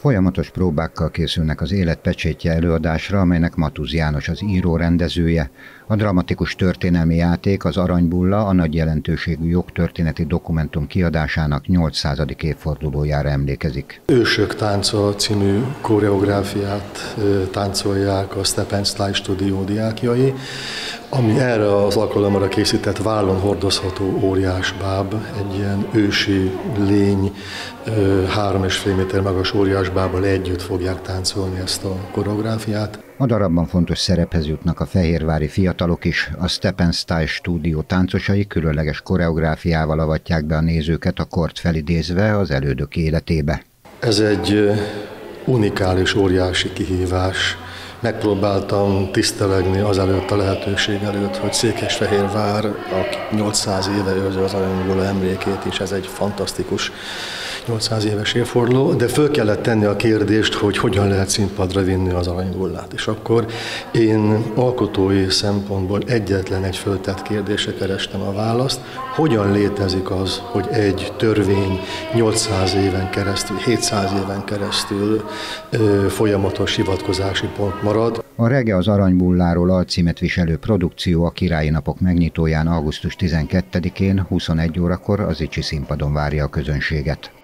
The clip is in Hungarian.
Folyamatos próbákkal készülnek az életpecsétje előadásra, amelynek Matuz János az író rendezője. A dramatikus történelmi játék az Aranybulla a nagy jelentőségű jogtörténeti dokumentum kiadásának 800. évfordulójára emlékezik. Ősök tánca című koreográfiát táncolják a Stepen Sly stúdió diákjai, ami erre az alkalomra készített vállon hordozható óriás báb, egy ilyen ősi lény, három és fél méter magas óriás bábbal együtt fogják táncolni ezt a koreográfiát. A darabban fontos szerephez jutnak a fehérvári fiatalok is. A Stepen Style stúdió táncosai különleges koreográfiával avatják be a nézőket a kort felidézve az elődök életébe. Ez egy unikális, óriási kihívás megpróbáltam tisztelegni azelőtt a lehetőség előtt, hogy Székesfehérvár, aki 800 éve őrzi az aranyból emlékét, és ez egy fantasztikus 800 éves évforduló, de föl kellett tenni a kérdést, hogy hogyan lehet színpadra vinni az aranygullát. És akkor én alkotói szempontból egyetlen egy föltett kérdése kerestem a választ, hogyan létezik az, hogy egy törvény 800 éven keresztül, 700 éven keresztül ö, folyamatos hivatkozási pont marad. A Rege az Aranybulláról alcímet viselő produkció a Királyi Napok megnyitóján augusztus 12-én 21 órakor az Icsi színpadon várja a közönséget.